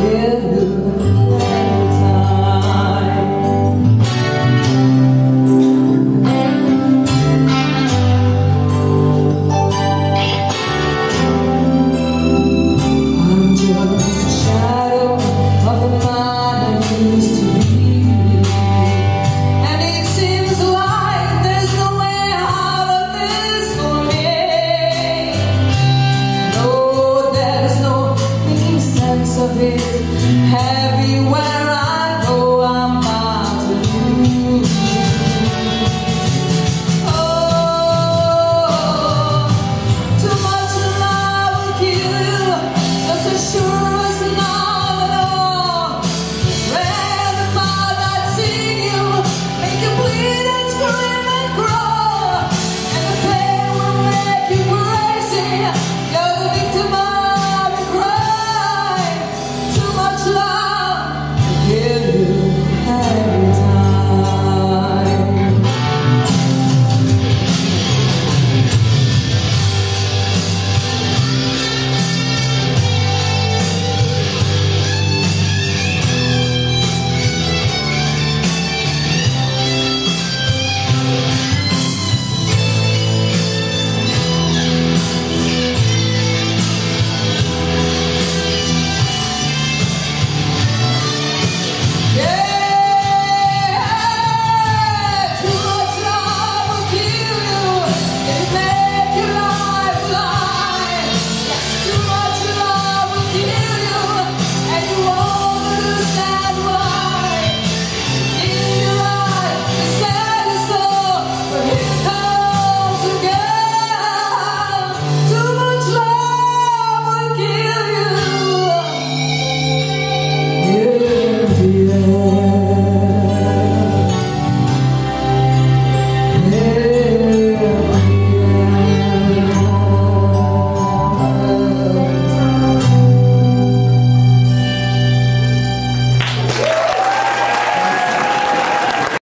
together You.